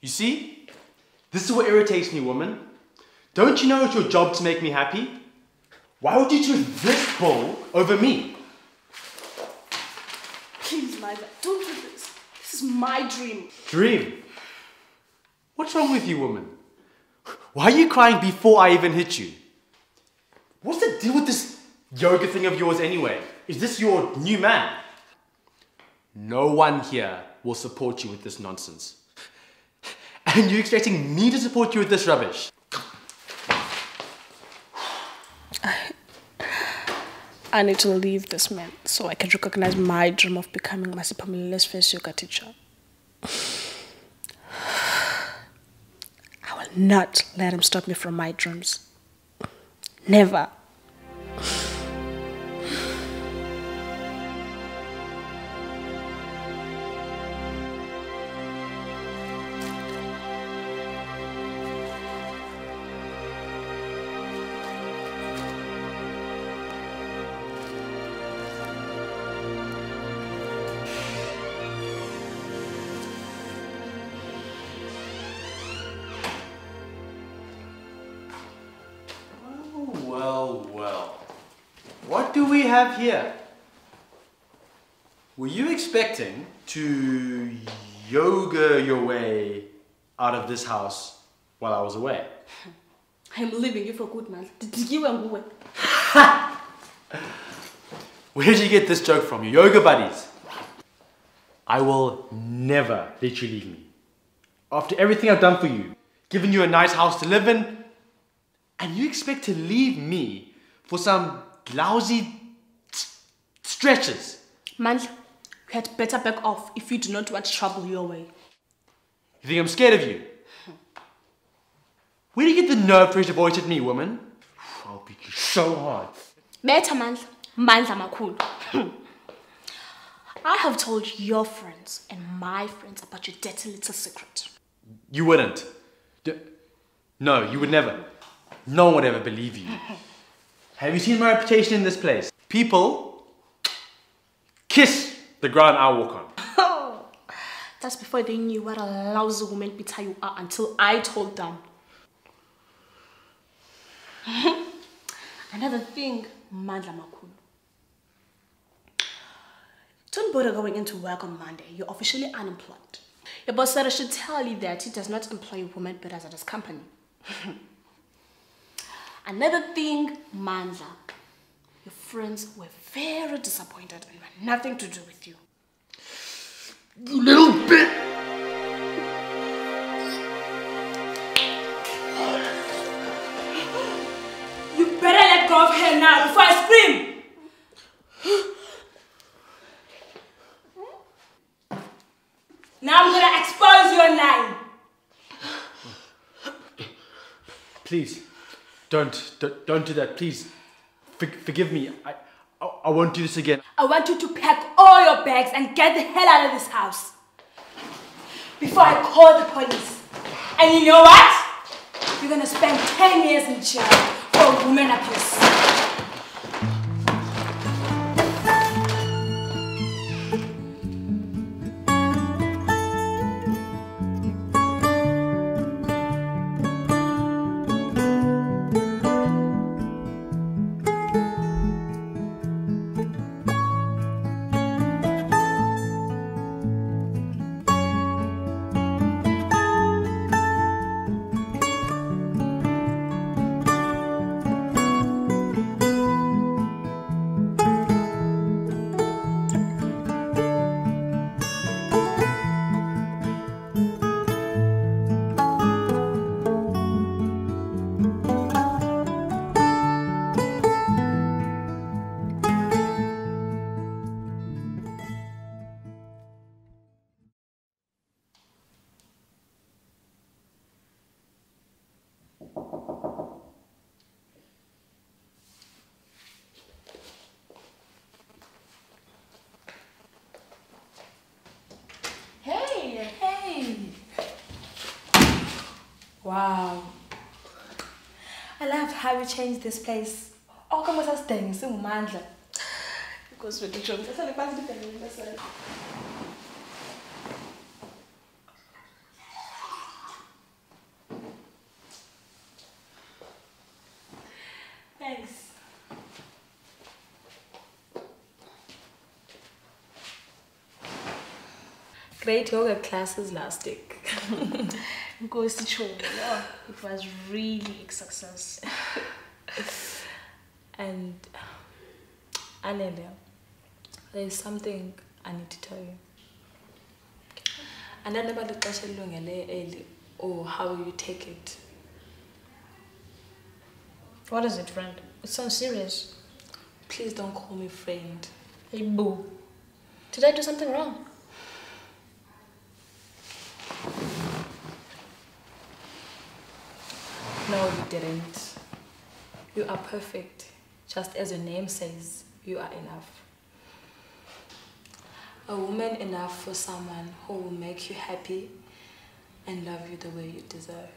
You see? This is what irritates me, woman. Don't you know it's your job to make me happy? Why would you choose this bull over me? Please, Liza, don't do this. This is my dream. Dream? What's wrong with you, woman? Why are you crying before I even hit you? What's the deal with this yoga thing of yours anyway? Is this your new man? No one here will support you with this nonsense. And you're expecting me to support you with this rubbish? I need to leave this man so I can recognize my dream of becoming Masiphumelele's first yoga teacher. I will not let him stop me from my dreams. Never. We have here? Were you expecting to yoga your way out of this house while I was away? I'm leaving you for good, man. Did you and Guwe? Where did you get this joke from? Your yoga buddies? I will never let you leave me. After everything I've done for you, given you a nice house to live in, and you expect to leave me for some lousy stretches. Mandla, you had better back off if you do not want trouble your way. You think I'm scared of you? Where do you get the nerve to voice at me, woman? I'll beat you so hard. Better, Mandla. Mandla Makul. I have told your friends and my friends about your dirty little secret. You wouldn't. D- no, you would never. No one would ever believe you. Have you seen my reputation in this place? People kiss the ground I walk on. That's before they knew what a lousy woman beater you are until I told them. Another thing, Mandla Makul. Don't bother going into work on Monday. You're officially unemployed. Your boss said I should tell you that he does not employ women bidders at his company. Another thing, Mandla. Your friends were very disappointed and had nothing to do with you. You little bit! You better let go of her now before I scream! now I'm gonna expose your line. Please, don't, don't, don't do that. Please, For, forgive me. I, I, I won't do this again. I want you to pack all your bags and get the hell out of this house. Before I call the police. And you know what? You're gonna spend 10 years in jail for a woman abuse. how you changed this place. Oh, come on, thing, so mandla. Because we're the That's all the past Thanks. Great yoga classes last week. Goes to show, yeah, it was really a success. And Anelia, there's something I need to tell you. And then I never early or how will you take it. What is it, friend? It sounds serious. Please don't call me friend. Hey, boo. Did I do something wrong? No, you didn't. You are perfect. Just as your name says, you are enough. A woman enough for someone who will make you happy and love you the way you deserve.